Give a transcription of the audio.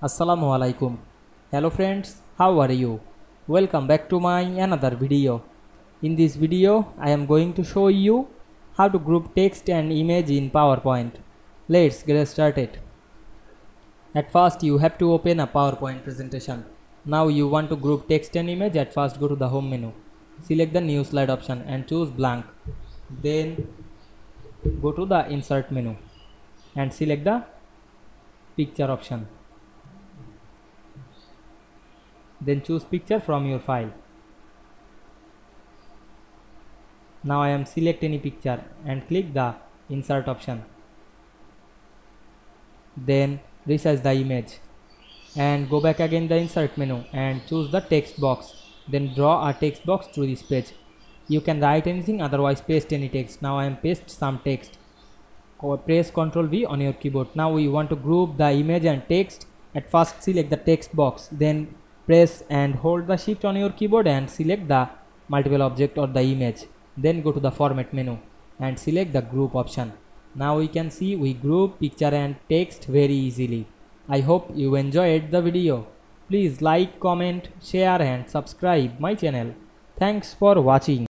Assalamu alaikum. Hello friends, how are you? Welcome back to my another video. In this video, I am going to show you how to group text and image in PowerPoint. Let's get started. At first, you have to open a PowerPoint presentation. Now you want to group text and image. At first, go to the home menu. Select the new slide option and choose blank. Then go to the insert menu and select the picture option then choose picture from your file. Now I am select any picture and click the insert option. Then resize the image and go back again the insert menu and choose the text box. Then draw a text box to this page. You can write anything otherwise paste any text. Now I am paste some text. Co- press ctrl v on your keyboard. Now we want to group the image and text. At first select the text box. Then press and hold the shift on your keyboard and select the multiple object or the image. Then go to the format menu and select the group option. Now we can see we group picture and text very easily. I hope you enjoyed the video. Please like comment share and subscribe my channel. Thanks for watching